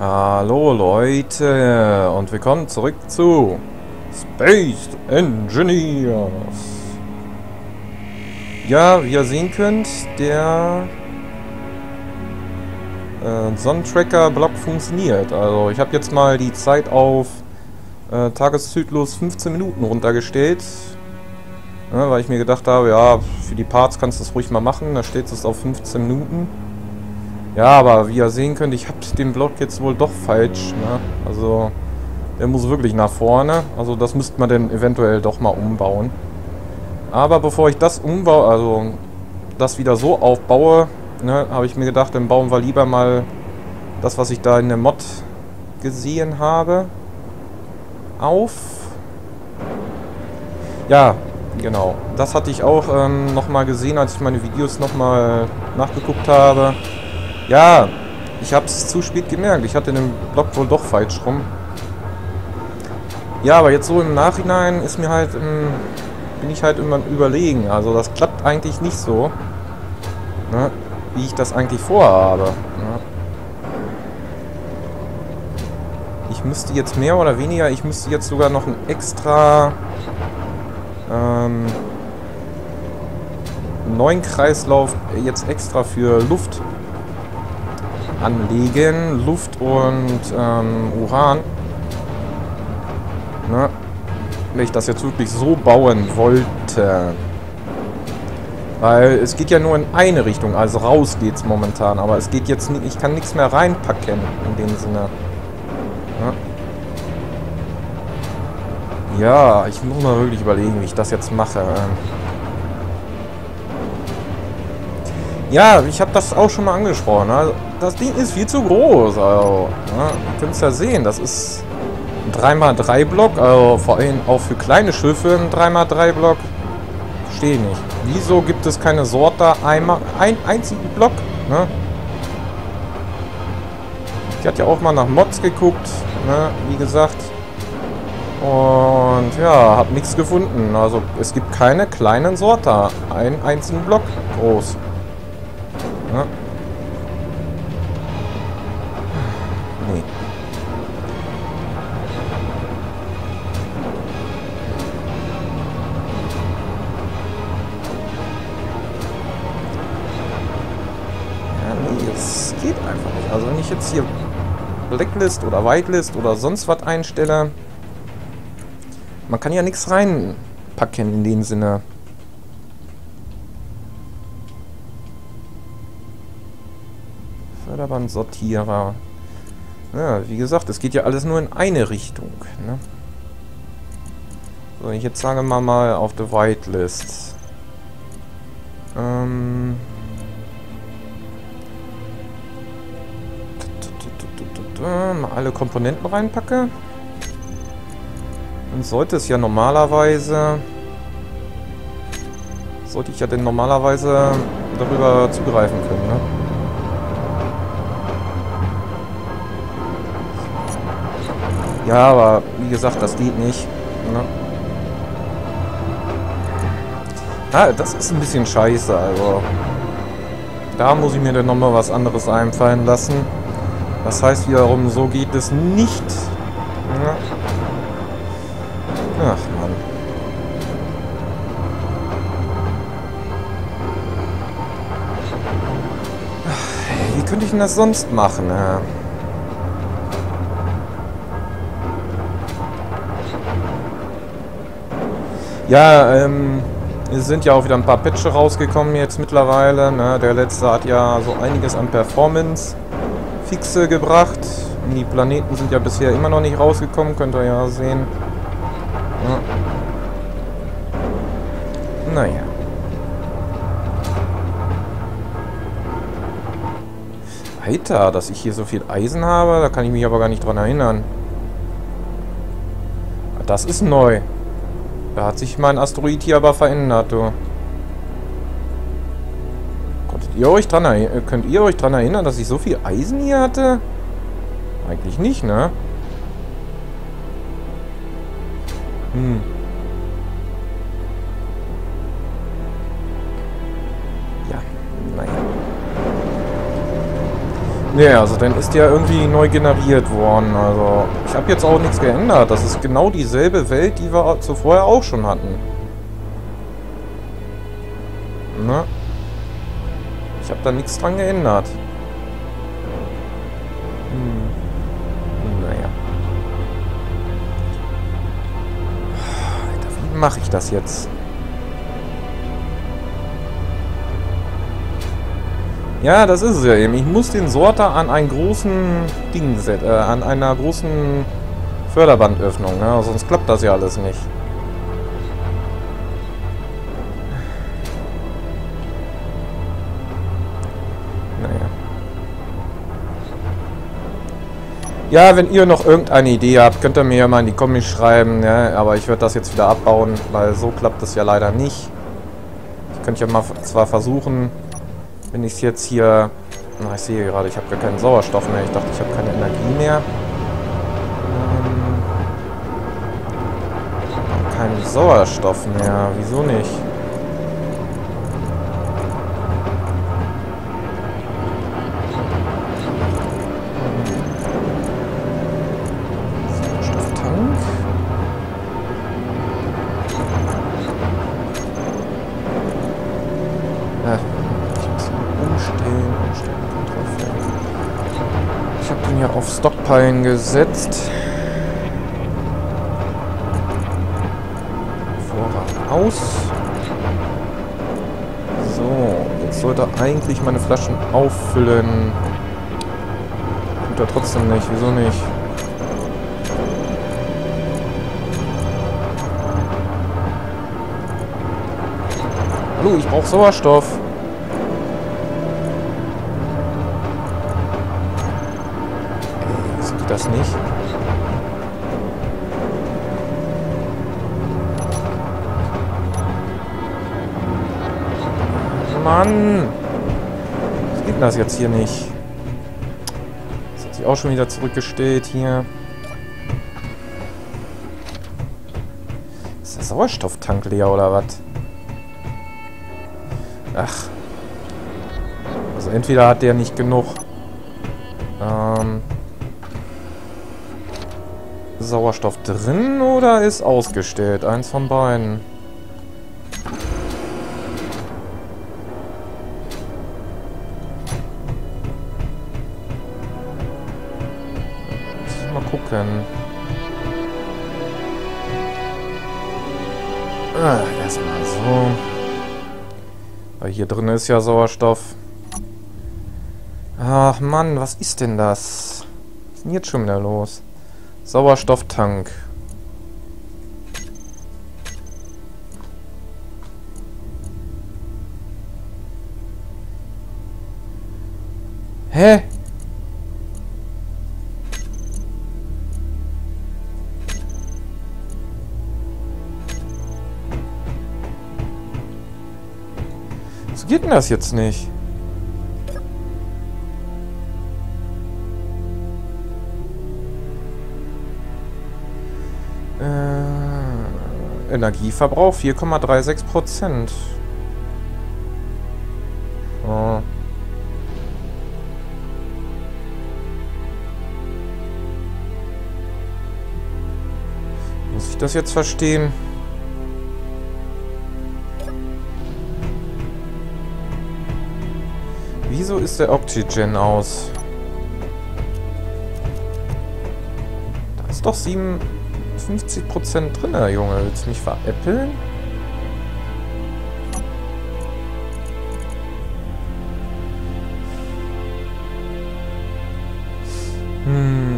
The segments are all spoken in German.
Hallo Leute und willkommen zurück zu Space Engineers. Ja, wie ihr sehen könnt, der äh, Sonnentracker-Block funktioniert. Also ich habe jetzt mal die Zeit auf äh, Tageszyklus 15 Minuten runtergestellt. Ja, weil ich mir gedacht habe, ja, für die Parts kannst du das ruhig mal machen. Da steht es auf 15 Minuten. Ja, aber wie ihr sehen könnt, ich habe den Block jetzt wohl doch falsch. Ne? Also, der muss wirklich nach vorne. Also das müsste man dann eventuell doch mal umbauen. Aber bevor ich das umbaue, also das wieder so aufbaue, ne, habe ich mir gedacht, dann bauen wir lieber mal das, was ich da in der Mod gesehen habe, auf. Ja, genau. Das hatte ich auch ähm, nochmal gesehen, als ich meine Videos nochmal nachgeguckt habe. Ja, ich habe es zu spät gemerkt. Ich hatte den Block wohl doch falsch rum. Ja, aber jetzt so im Nachhinein ist mir halt, bin ich halt immer überlegen. Also das klappt eigentlich nicht so, ne, wie ich das eigentlich vorhabe. Ne. Ich müsste jetzt mehr oder weniger, ich müsste jetzt sogar noch ein extra ähm, neuen Kreislauf jetzt extra für Luft anlegen. Luft und ähm, Uran. Ne? Wenn ich das jetzt wirklich so bauen wollte. Weil es geht ja nur in eine Richtung, also raus geht es momentan. Aber es geht jetzt nicht, ich kann nichts mehr reinpacken in dem Sinne. Ja. ja, ich muss mal wirklich überlegen, wie ich das jetzt mache. Ja, ich habe das auch schon mal angesprochen. Also, das Ding ist viel zu groß. Also, ihr könnt es ja sehen, das ist ein 3x3-Block. Also vor allem auch für kleine Schiffe ein 3x3-Block. Verstehe ich nicht. Wieso gibt es keine Sorte einmal einen einzigen Block? Ne? Ich hatte ja auch mal nach Mods geguckt, ne? wie gesagt. Und ja, habe nichts gefunden. Also es gibt keine kleinen Sorte. Einen einzigen Block groß. Ja. Nee. Ja, nee, es geht einfach nicht. Also wenn ich jetzt hier Blacklist oder Whitelist oder sonst was einstelle, man kann ja nichts reinpacken in dem Sinne. Förderbandsortierer. Ja, wie gesagt, es geht ja alles nur in eine Richtung. Ne? So, ich jetzt sage mal mal auf der Whitelist. Ähm... Mal alle Komponenten reinpacke. Dann sollte es ja normalerweise... Sollte ich ja denn normalerweise darüber zugreifen können, ne? Ja, aber wie gesagt, das geht nicht. Ne? Ah, das ist ein bisschen scheiße, also. Da muss ich mir dann nochmal was anderes einfallen lassen. Das heißt wiederum, so geht es nicht. Ja. Ach, Mann. Wie könnte ich denn das sonst machen? Ja? Ja, ähm, es sind ja auch wieder ein paar Patches rausgekommen jetzt mittlerweile. Ne? Der letzte hat ja so einiges an Performance-Fixe gebracht. Die Planeten sind ja bisher immer noch nicht rausgekommen, könnt ihr ja sehen. Ja. Naja. Alter, dass ich hier so viel Eisen habe, da kann ich mich aber gar nicht dran erinnern. Das ist neu. Da hat sich mein Asteroid hier aber verändert, du. Konntet ihr euch dran könnt ihr euch dran erinnern, dass ich so viel Eisen hier hatte? Eigentlich nicht, ne? Nee, also dann ist der irgendwie neu generiert worden. Also ich habe jetzt auch nichts geändert. Das ist genau dieselbe Welt, die wir zuvor auch schon hatten. Ne? Ich habe da nichts dran geändert. Hm. Naja. Alter, wie mache ich das jetzt? Ja, das ist es ja eben. Ich muss den Sorter an einen großen Ding setzen, äh, an einer großen Förderbandöffnung, ne? sonst klappt das ja alles nicht. Naja. Ja, wenn ihr noch irgendeine Idee habt, könnt ihr mir ja mal in die Kommis schreiben, ne? aber ich werde das jetzt wieder abbauen, weil so klappt es ja leider nicht. Ich könnte ja mal zwar versuchen, wenn ich es jetzt hier... Na, ich sehe gerade, ich habe gar keinen Sauerstoff mehr. Ich dachte, ich habe keine Energie mehr. Ähm, keinen Sauerstoff mehr. Wieso nicht? Stockpilen gesetzt. Vorrat aus. So, jetzt sollte eigentlich meine Flaschen auffüllen. Tut er trotzdem nicht. Wieso nicht? Hallo, ich brauche Sauerstoff. Das nicht. Mann! Was geht denn das jetzt hier nicht? Das hat sich auch schon wieder zurückgestellt hier. Ist der Sauerstofftank leer oder was? Ach. Also entweder hat der nicht genug. Sauerstoff drin oder ist ausgestellt? Eins von beiden. Mal gucken. Ah, erstmal so. Weil hier drin ist ja Sauerstoff. Ach Mann, was ist denn das? Was ist denn jetzt schon wieder los? Sauerstofftank. Hä? Was geht denn das jetzt nicht? Energieverbrauch 4,36 Prozent. Oh. Muss ich das jetzt verstehen? Wieso ist der Oxygen aus? Da ist doch 7... 50% drin, Junge. Willst du mich veräppeln? Hm.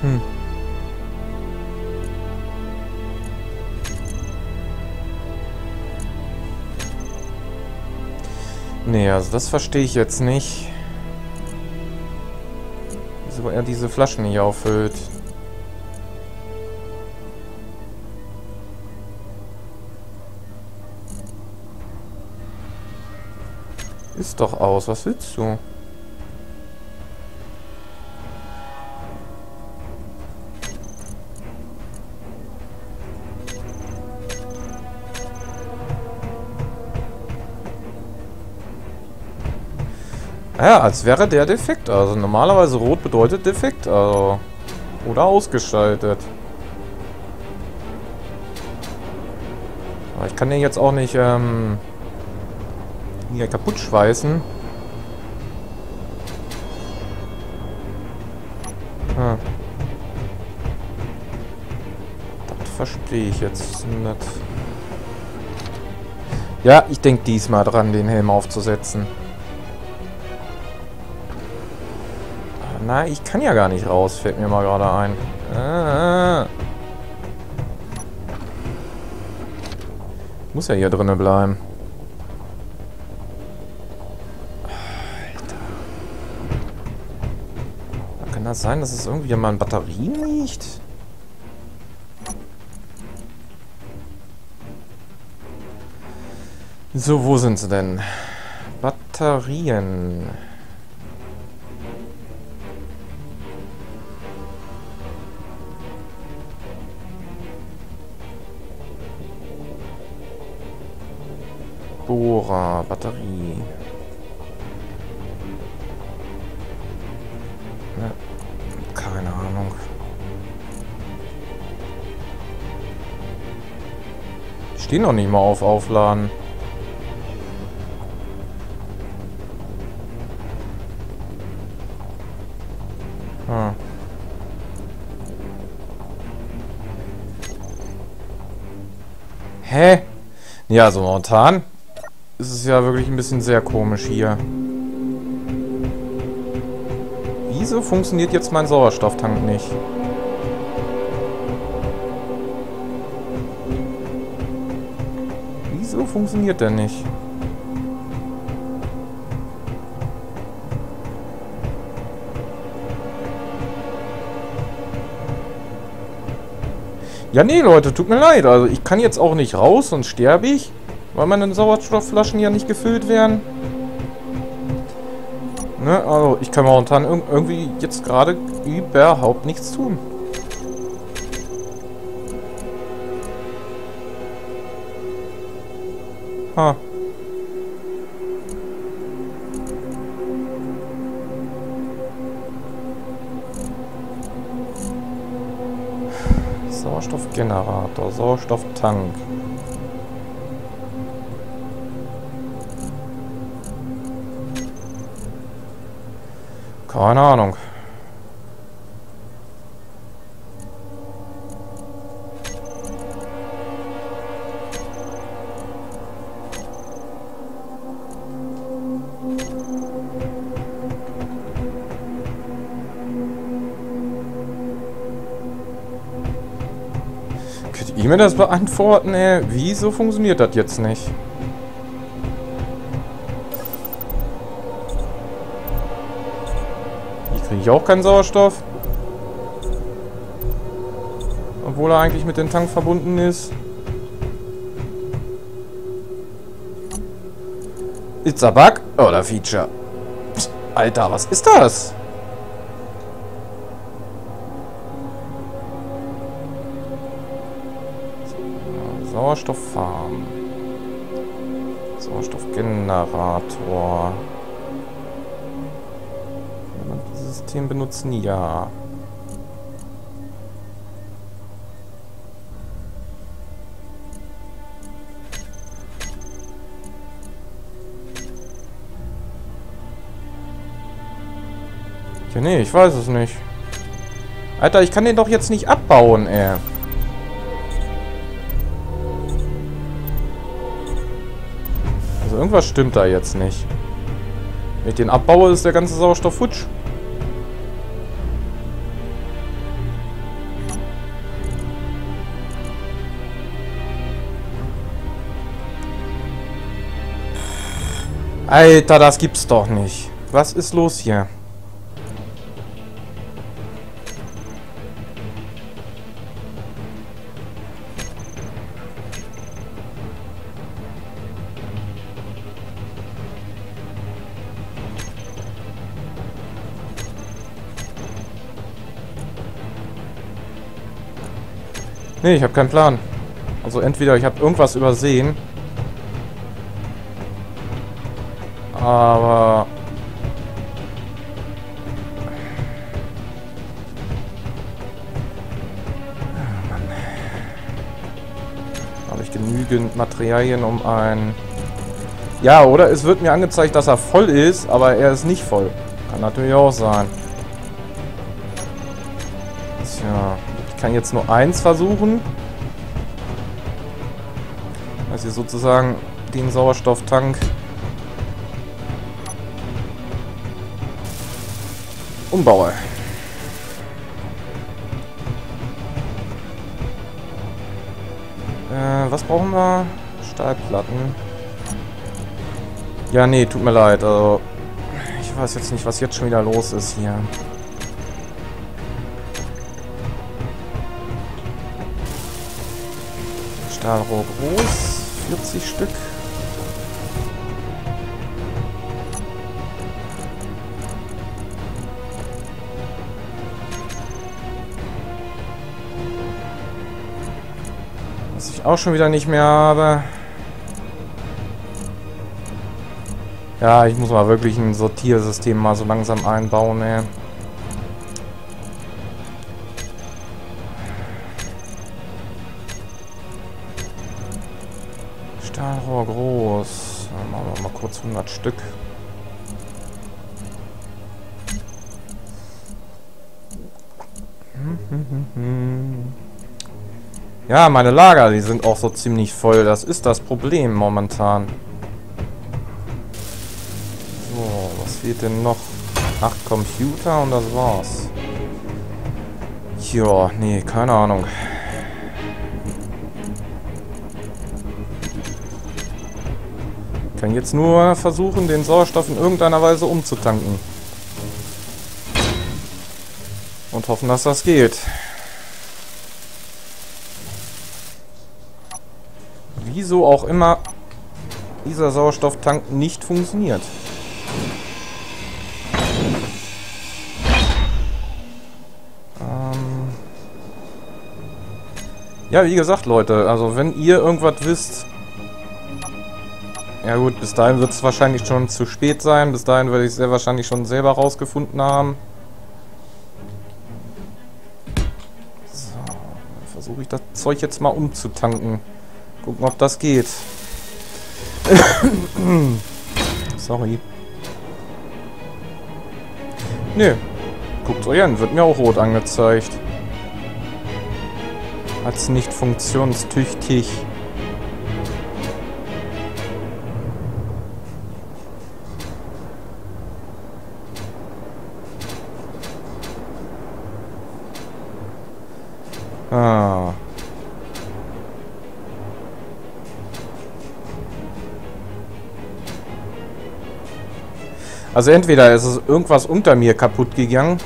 Hm. Nee, also das verstehe ich jetzt nicht. Wieso er diese Flaschen nicht auffüllt. Ist doch aus, was willst du? Ja, als wäre der defekt. Also normalerweise rot bedeutet defekt. Also. Oder ausgeschaltet. Aber ich kann den jetzt auch nicht ähm, hier kaputt schweißen. Hm. Das verstehe ich jetzt nicht. Ja, ich denke diesmal dran, den Helm aufzusetzen. Na, ich kann ja gar nicht raus, fällt mir mal gerade ein. Ah. Muss ja hier drinnen bleiben. Alter. Kann das sein, dass es irgendwie mal an Batterien liegt? So, wo sind sie denn? Batterien. Bohrer, Batterie. Ne, keine Ahnung. Stehen noch nicht mal auf Aufladen. Hm. Hä? Ja, also momentan ist es ja wirklich ein bisschen sehr komisch hier. Wieso funktioniert jetzt mein Sauerstofftank nicht? Wieso funktioniert der nicht? Ja, nee, Leute, tut mir leid. Also ich kann jetzt auch nicht raus, sonst sterbe ich. Weil meine Sauerstoffflaschen ja nicht gefüllt werden. Ne, also ich kann momentan irgendwie jetzt gerade überhaupt nichts tun. Ha. Sauerstoffgenerator, Sauerstofftank. Keine Ahnung. Könnt ihr mir das beantworten, ey? Wieso funktioniert das jetzt nicht? Kriege ich auch keinen Sauerstoff? Obwohl er eigentlich mit dem Tank verbunden ist. It's a bug oder Feature? Alter, was ist das? Sauerstofffarm. Sauerstoffgenerator. System benutzen? Ja. Ja, nee, ich weiß es nicht. Alter, ich kann den doch jetzt nicht abbauen, ey. Also irgendwas stimmt da jetzt nicht. Wenn ich den abbaue, ist der ganze Sauerstoff futsch. Alter, das gibt's doch nicht. Was ist los hier? Nee, ich habe keinen Plan. Also entweder ich habe irgendwas übersehen Aber... Oh Mann. Habe ich genügend Materialien, um ein... Ja, oder? Es wird mir angezeigt, dass er voll ist, aber er ist nicht voll. Kann natürlich auch sein. Tja, ich kann jetzt nur eins versuchen. Dass hier sozusagen den Sauerstofftank umbaue. Äh, was brauchen wir? Stahlplatten. Ja, nee, tut mir leid. Also, ich weiß jetzt nicht, was jetzt schon wieder los ist hier. Stahlrohr groß. 40 Stück. Auch schon wieder nicht mehr habe. Ja, ich muss mal wirklich ein Sortiersystem mal so langsam einbauen, ey. Stahlrohr groß. Dann machen wir mal kurz 100 Stück. Hm, hm, hm, hm. Ja, meine Lager, die sind auch so ziemlich voll. Das ist das Problem momentan. So, was fehlt denn noch? Acht Computer und das war's. Ja, nee, keine Ahnung. Ich kann jetzt nur versuchen, den Sauerstoff in irgendeiner Weise umzutanken. Und hoffen, dass das geht. Wieso auch immer dieser Sauerstofftank nicht funktioniert. Ähm ja, wie gesagt, Leute, also wenn ihr irgendwas wisst... Ja gut, bis dahin wird es wahrscheinlich schon zu spät sein. Bis dahin werde ich es sehr wahrscheinlich schon selber rausgefunden haben. So, versuche ich das Zeug jetzt mal umzutanken. Gucken, ob das geht. Sorry. Nö. Guckt euch an, wird mir auch rot angezeigt. Als nicht funktionstüchtig. Also entweder ist es irgendwas unter mir kaputt gegangen.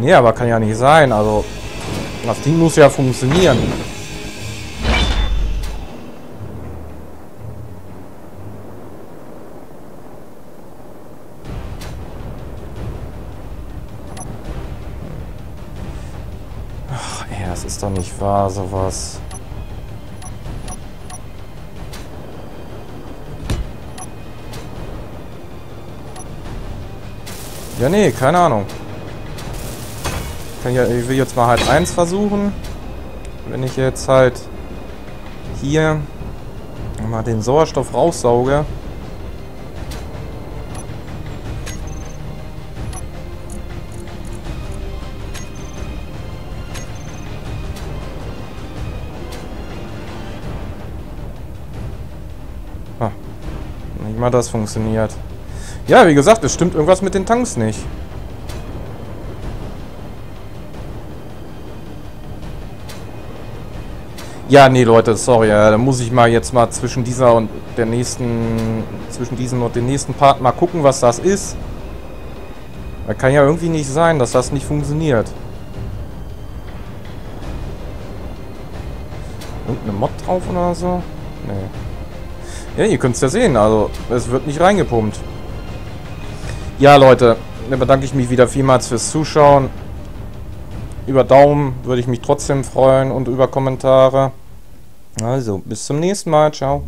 Nee, aber kann ja nicht sein. Also, das Ding muss ja funktionieren. Wahr, sowas. Ja, nee, keine Ahnung. Ich, ich will jetzt mal halt eins versuchen. Wenn ich jetzt halt hier mal den Sauerstoff raussauge. Mal das funktioniert. Ja, wie gesagt, es stimmt irgendwas mit den Tanks nicht. Ja, nee, Leute, sorry, da muss ich mal jetzt mal zwischen dieser und der nächsten, zwischen diesem und dem nächsten Part mal gucken, was das ist. Da kann ja irgendwie nicht sein, dass das nicht funktioniert. Irgendeine Mod drauf oder so? Nee. Ja, ihr könnt es ja sehen, also es wird nicht reingepumpt. Ja, Leute, dann bedanke ich mich wieder vielmals fürs Zuschauen. Über Daumen würde ich mich trotzdem freuen und über Kommentare. Also, bis zum nächsten Mal. Ciao.